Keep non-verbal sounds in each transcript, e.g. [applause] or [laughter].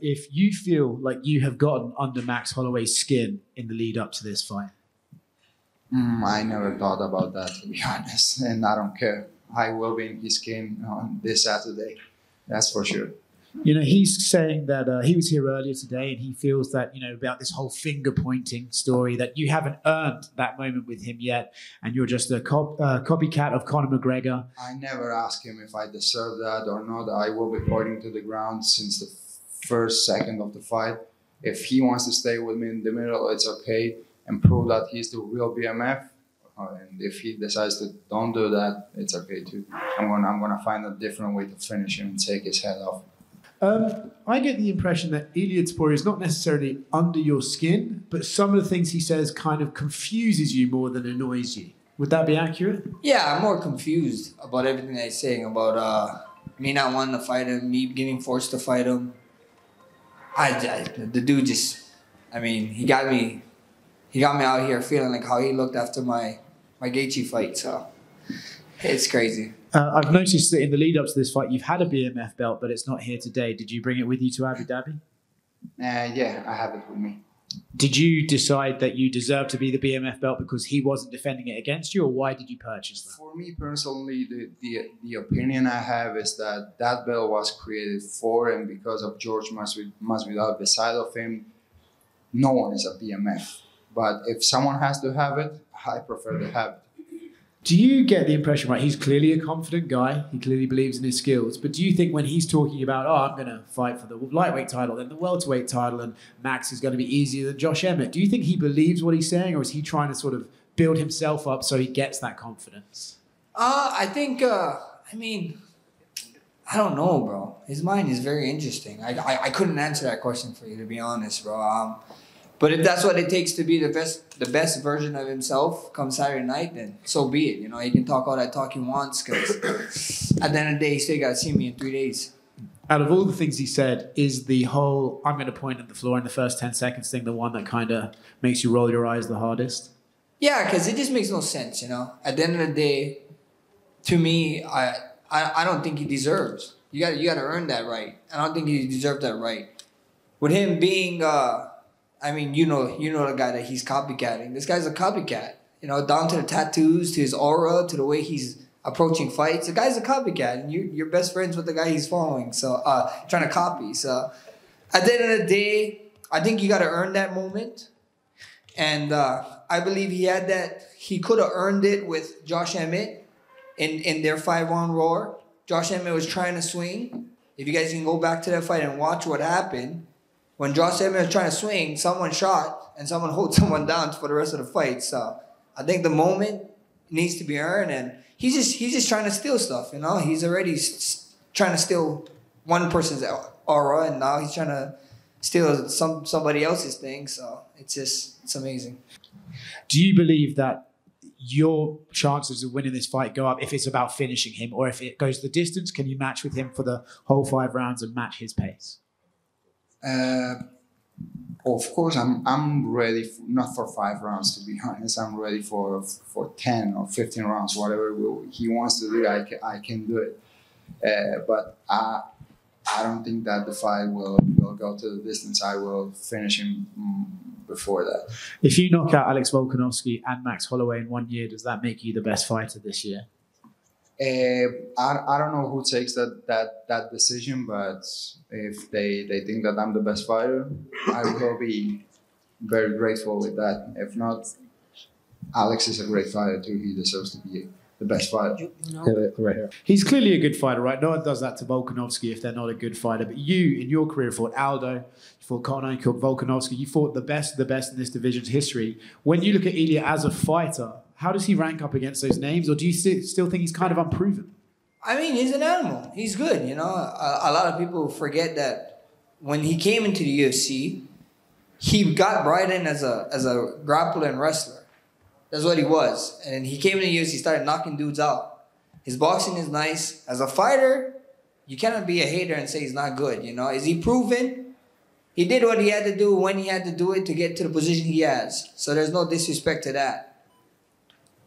if you feel like you have gotten under Max Holloway's skin in the lead up to this fight. Mm, I never thought about that to be [laughs] honest, and I don't care. I will be in his game on this Saturday. That's for sure. You know, he's saying that uh, he was here earlier today and he feels that, you know, about this whole finger pointing story that you haven't earned that moment with him yet and you're just a cop, uh, copycat of Conor McGregor. I never asked him if I deserve that or not. I will be pointing to the ground since the first second of the fight. If he wants to stay with me in the middle, it's okay and prove that he's the real BMF. Uh, and if he decides to don't do that, it's okay too. I'm gonna I'm gonna find a different way to finish him and take his head off. Um, I get the impression that Ilia Topuria is not necessarily under your skin, but some of the things he says kind of confuses you more than annoys you. Would that be accurate? Yeah, I'm more confused about everything that he's saying about uh, me not wanting to fight him, me getting forced to fight him. I, I the dude just, I mean, he got me, he got me out here feeling like how he looked after my my Gaethje fight. So it's crazy. Uh, I've noticed that in the lead up to this fight, you've had a BMF belt, but it's not here today. Did you bring it with you to Abu Dhabi? Uh, yeah, I have it with me. Did you decide that you deserve to be the BMF belt because he wasn't defending it against you, or why did you purchase that? For me personally, the, the, the opinion I have is that that belt was created for and because of George Masvidal. Beside of him, no one is a BMF. But if someone has to have it, I prefer to have it. Do you get the impression, right? He's clearly a confident guy. He clearly believes in his skills. But do you think when he's talking about, oh, I'm going to fight for the lightweight title, then the welterweight title, and Max is going to be easier than Josh Emmett, do you think he believes what he's saying, or is he trying to sort of build himself up so he gets that confidence? Uh, I think, uh, I mean, I don't know, bro. His mind is very interesting. I, I, I couldn't answer that question for you, to be honest, bro. Um, but if that's what it takes to be the best, the best version of himself come Saturday night, then so be it. You know, he can talk all that talk he wants because at the end of the day, he still got to see me in three days. Out of all the things he said, is the whole "I'm going to point at the floor in the first ten seconds" thing the one that kind of makes you roll your eyes the hardest? Yeah, because it just makes no sense. You know, at the end of the day, to me, I I, I don't think he deserves. You got you got to earn that right. I don't think he deserved that right. With him being. Uh, I mean, you know, you know the guy that he's copycatting. This guy's a copycat. You know, down to the tattoos, to his aura, to the way he's approaching fights. The guy's a copycat, and you you're best friends with the guy he's following. So, uh, trying to copy. So, at the end of the day, I think you got to earn that moment, and uh, I believe he had that. He could have earned it with Josh Emmett in in their five round roar. Josh Emmett was trying to swing. If you guys can go back to that fight and watch what happened, when Josh Emmett was trying to swing, someone shot and someone hold [laughs] someone down for the rest of the fight. So I think the moment needs to be earned, and he's just he's just trying to steal stuff. You know, he's already trying to steal one person's aura, and now he's trying to steal some somebody else's thing. So it's just it's amazing. Do you believe that your chances of winning this fight go up if it's about finishing him, or if it goes the distance? Can you match with him for the whole five rounds and match his pace? Uh, of course, I'm I'm ready. For, not for five rounds, to be [laughs] honest. I'm ready for for ten or fifteen rounds, whatever he wants to do. I can, I can do it. Uh, but I I don't think that the fight will will go to the distance. I will finish him mm, before that. If you knock out Alex Volkanovski and Max Holloway in one year, does that make you the best fighter this year? Uh, I, I don't know who takes that, that, that decision, but if they, they think that I'm the best fighter, I will be very grateful with that. If not, Alex is a great fighter too. He deserves to be the best fighter. You? Right here. He's clearly a good fighter, right? No one does that to Volkanovski if they're not a good fighter. But you, in your career, fought Aldo, you fought Conor, you fought Volkanovski. You fought the best of the best in this division's history. When you look at Ilia as a fighter, how does he rank up against those names, or do you st- still think he's kind of unproven? I mean, he's an animal. He's good. You know, a, a, lot of people forget that when he came into the UFC, he got brought in as a as a grappler and wrestler. That's what he was, and he came into the UFC, he started knocking dudes out. His boxing is nice. As a fighter, you cannot be a hater and say he's not good. You know, is he proven? He did what he had to do when he had to do it to get to the position he has. So there's no disrespect to that.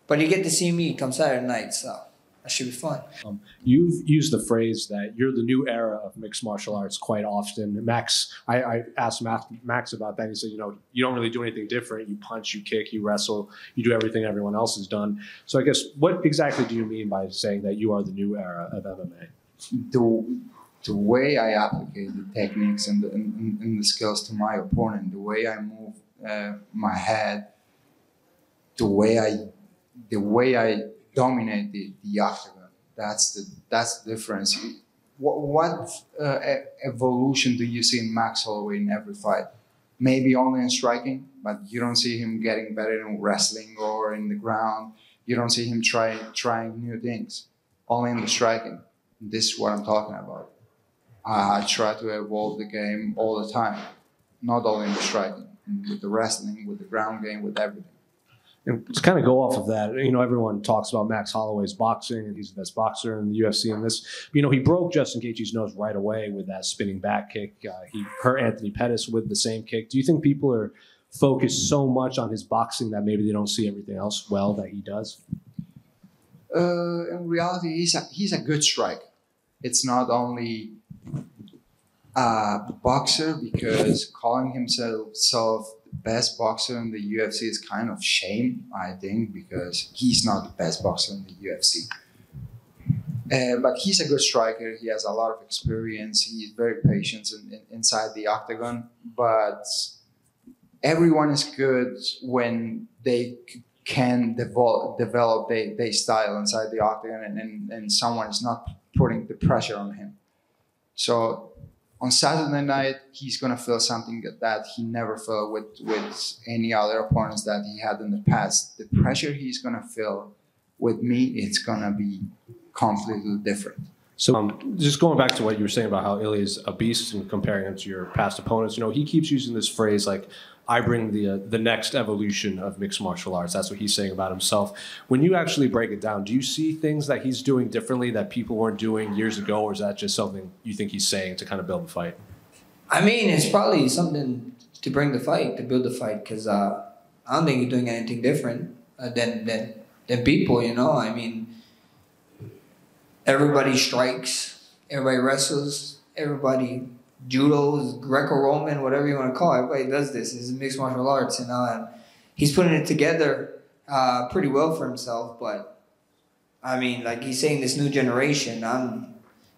But you get to see me come Saturday night, so that should be fun. Um, you've used the phrase that you're the new era of mixed martial arts quite often. Max, I, I asked Max, Max about that. He said, you know, you don't really do anything different. You punch, you kick, you wrestle, you do everything everyone else has done. So I guess what exactly do you mean by saying that you are the new era of MMA? The, the way I applicate the techniques and the, and, and the skills to my opponent, the way I move uh, my head, the way I, the way I dominate the, the octagon. That's the that's the difference. What, what uh, evolution do you see in Max Holloway in every fight? Maybe only in striking, but you don't see him getting better in wrestling or in the ground. You don't see him try, trying new things. Only in the striking. This is what I'm talking about. I try to evolve the game all the time, not only in the striking, with the wrestling, with the ground game, with everything. And to kind of go off of that, you know, everyone talks about Max Holloway's boxing, and he's the best boxer in the UFC. And this, you know, he broke Justin Gaethje's nose right away with that spinning back kick. Uh, he hurt Anthony Pettis with the same kick. Do you think people are focused so much on his boxing that maybe they don't see everything else well that he does? Uh, in reality, he's a, he's a good striker. It's not only a boxer because calling himself best boxer in the UFC is kind of shame, I think, because he's not the best boxer in the UFC. Uh, but he's a good striker. He has a lot of experience. He's very patient in, in, inside the octagon. But everyone is good when they can develop, develop their, style inside the octagon and, and, and someone is not putting the pressure on him. So on Saturday night, he's gonna feel something that he never felt with with any other opponents that he had in the past. The pressure he's gonna feel with me, it's gonna be completely different. So, um, just going back to what you were saying about how Ilia is a beast and comparing him to your past opponents, you know, he keeps using this phrase like, I bring the uh, the next evolution of mixed martial arts. That's what he's saying about himself. When you actually break it down, do you see things that he's doing differently that people weren't doing years ago, or is that just something you think he's saying to kind of build the fight? I mean, it's probably something to bring the fight, to build the fight, because uh, I don't think he's doing anything different uh, than than than people. You know, I mean, everybody strikes, everybody wrestles, everybody judos, Greco-Roman, whatever you want to call it. Everybody does this. It's mixed martial arts, and he's putting it together uh, pretty well for himself. But I mean, like he's saying, this new generation. I'm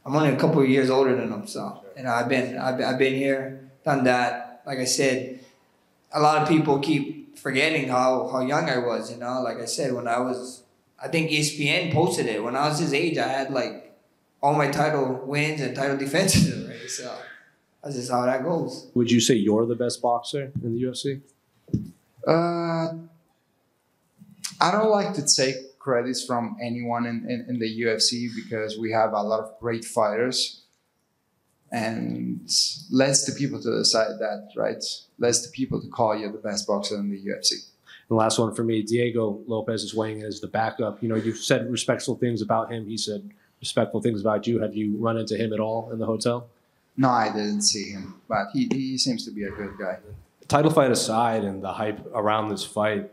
I'm only a couple of years older than him, so know, I've been I've, I've been here, done that. Like I said, a lot of people keep forgetting how how young I was. You know, like I said, when I was, I think ESPN posted it when I was his age. I had like all my title wins and title defenses [laughs] already. So that's just how that goes. Would you say you're the best boxer in the UFC? Uh, I don't like to take credits from anyone in, in, in, the UFC because we have a lot of great fighters. And let's the people to decide that, right? Let's the people to call you the best boxer in the UFC. The last one for me, Diego Lopes is weighing in as the backup. You know, you've said respectful things about him. He said respectful things about you. Have you run into him at all in the hotel? No, I didn't see him, but he, he seems to be a good guy. Title fight aside, and the hype around this fight,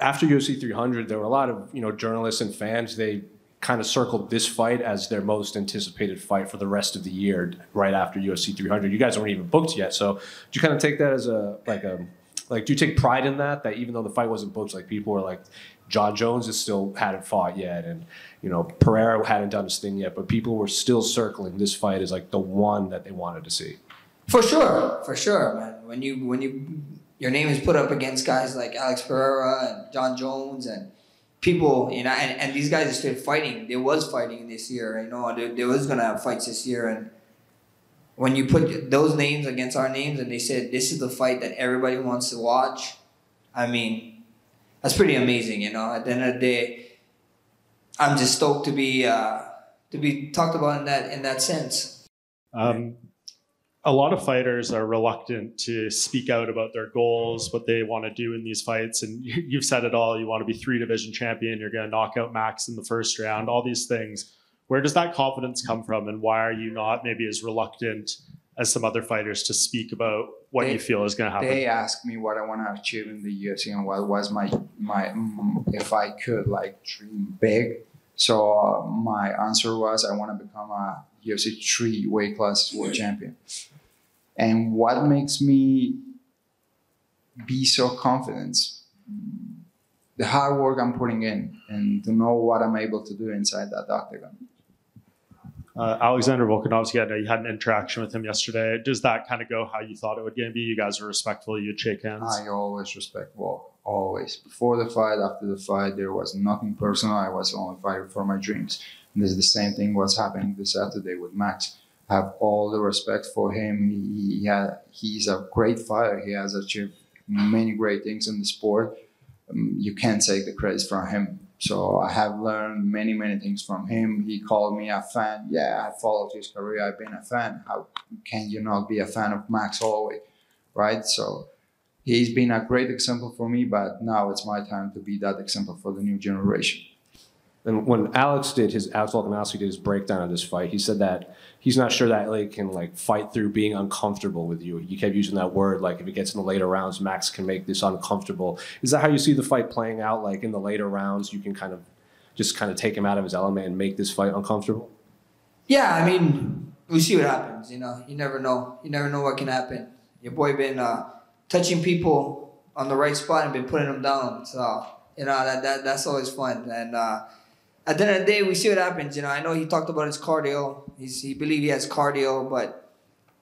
after UFC 300, there were a lot of you know journalists and fans. They kind of circled this fight as their most anticipated fight for the rest of the year, right after UFC 300. You guys weren't even booked yet, so do you kind of take that as a like a like do you take pride in that? That even though the fight wasn't booked, like people were like, Jon Jones has still hadn't fought yet, and you know Pereira hadn't done his thing yet, but people were still circling this fight as like the one that they wanted to see. For sure, for sure, man. When you when you your name is put up against guys like Alex Pereira and Jon Jones and people, you know, and, and these guys are still fighting. There was fighting this year, you know, there, there was gonna have fights this year, and when you put those names against our names, and they said this is the fight that everybody wants to watch, I mean that's pretty amazing, you know. At the end of the day, I'm just stoked to be uh, to be talked about in that in that sense. Um, a lot of fighters are reluctant to speak out about their goals, what they want to do in these fights. And [laughs] you've said it all. You want to be three division champion. You're going to knock out Max in the first round. All these things. Where does that confidence come from, and why are you not maybe as reluctant as some other fighters to speak about what they, you feel is going to happen? They asked me what I want to achieve in the UFC and what was my my if I could like dream big. So uh, my answer was I want to become a UFC three weight class world champion. And what makes me be so confident? The hard work I'm putting in and to know what I'm able to do inside that octagon. Uh, Alexander Volkanovski, I know you had an interaction with him yesterday. Does that kind of go how you thought it would be? You guys were respectful. You'd shake hands. I always respect Volk, always. Before the fight, after the fight, there was nothing personal. I was only fighting for my dreams. And this is the same thing what's happening this Saturday with Max. I have all the respect for him. He, he had, he's a great fighter. He has achieved many great things in the sport. Um, you can't take the credit from him. So I have learned many, many things from him. He called me a fan. Yeah, I followed his career. I've been a fan. How can you not be a fan of Max Holloway, right? So he's been a great example for me, but now it's my time to be that example for the new generation. And when Alex did his Alex Volkanovski did his breakdown of this fight, he said that he's not sure that like can like fight through being uncomfortable with you. You kept using that word like if it gets in the later rounds, Max can make this uncomfortable. Is that how you see the fight playing out? Like in the later rounds, you can kind of just kind of take him out of his element and make this fight uncomfortable. Yeah, I mean, we see what happens. You know, you never know. You never know what can happen. Your boy been uh, touching people on the right spot and been putting them down. So you know that, that that's always fun. And uh, at the end of the day, we see what happens. You know, I know he talked about his cardio. He's, he believe he has cardio, but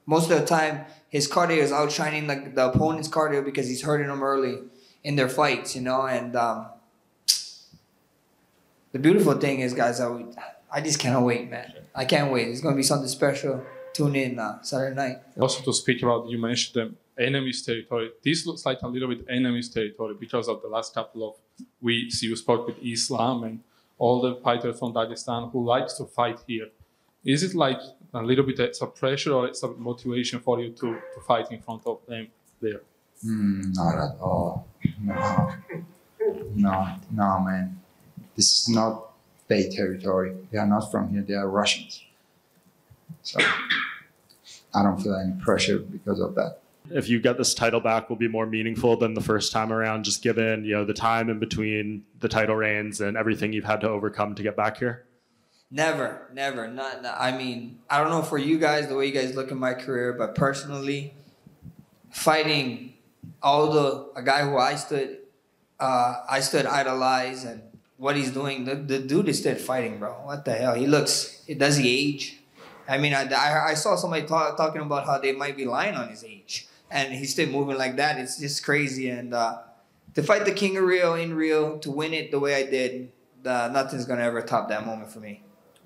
most of the time, his cardio is outshining the, the opponent's cardio because he's hurting them early in their fights. You know, and um, the beautiful thing is, guys, I, I just cannot wait, man. I can't wait. It's gonna be something special. Tune in uh, Saturday night. Also, to speak about, you mentioned the enemy's territory. This looks like a little bit enemy's territory because of the last couple of weeks you spoke with Islam and all the fighters from Dagestan who likes to fight here. Is it like a little bit it's a pressure or it's a motivation for you to, to fight in front of them there? Mm, not at all. No. No, no, man. This is not their territory. They are not from here. They are Russians. So I don't feel any pressure because of that if you get this title back will be more meaningful than the first time around just given you know the time in between the title reigns and everything you've had to overcome to get back here? Never never not, not i mean i don't know for you guys the way you guys look at my career but personally fighting all the a guy who i stood uh, i stood idolize and what he's doing the, the dude is still fighting bro. What the hell? He looks It does he age? I mean, I, I, I saw somebody talk, talking about how they might be lying on his age and he's still moving like that. It's just crazy. And uh, to fight the King of Rio in Rio, to win it the way I did, uh, nothing's gonna ever top that moment for me.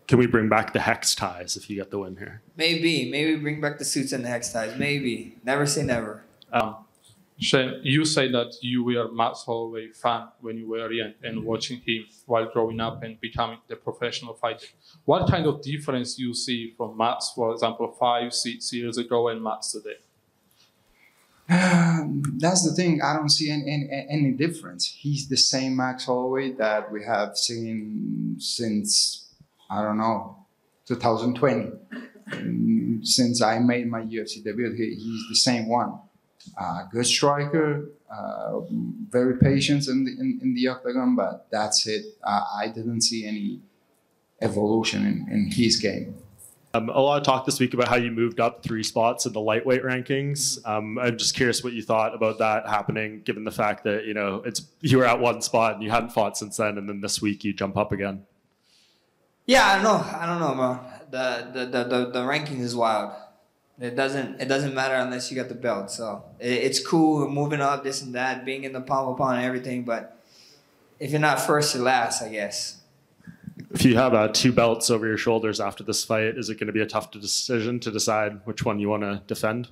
Can we bring back the hex ties if you get the win here? Maybe, maybe bring back the suits and the hex ties. Maybe. Never say never. Um, Shane, you say that you were a Max Holloway fan when you were young and watching him while growing up and becoming the professional fighter. What kind of difference you see from Max, for example, five, six years ago and Max today? That's the thing. I don't see any, any, any difference. He's the same Max Holloway that we have seen since I don't know 2020. Mm, since I made my UFC debut, he, he's the same one. Uh, good striker, uh, very patient in the, in, in, the octagon, but that's it. Uh, I didn't see any evolution in, in his game. Um, a lot of talk this week about how you moved up three spots in the lightweight rankings. Um, I'm just curious what you thought about that happening, given the fact that you know it's you were at one spot and you hadn't fought since then, and then this week you jump up again. Yeah, I don't know. I don't know, man. The the the the, the ranking is wild. It doesn't it doesn't matter unless you got the belt. So it, it's cool moving up, this and that, being in the palm upon everything. But if you're not first, you're last, I guess if you have uh, two belts over your shoulders after this fight, is it going to be a tough decision to decide which one you want to defend?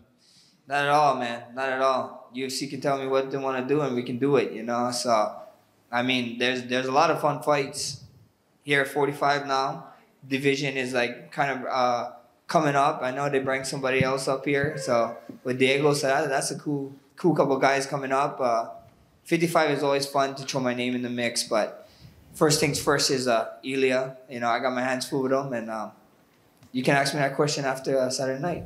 Not at all, man. Not at all. UFC can tell me what they want to do, and we can do it. You know, so I mean, there's there's a lot of fun fights here at 45 now. Division is like kind of uh, coming up. I know they bring somebody else up here, so with Diego, so that, that's a cool cool couple guys coming up. Uh, 55 is always fun to throw my name in the mix, but first things first is uh, Ilia. You know, I got my hands full with him, and um, you can ask me that question after uh, Saturday night.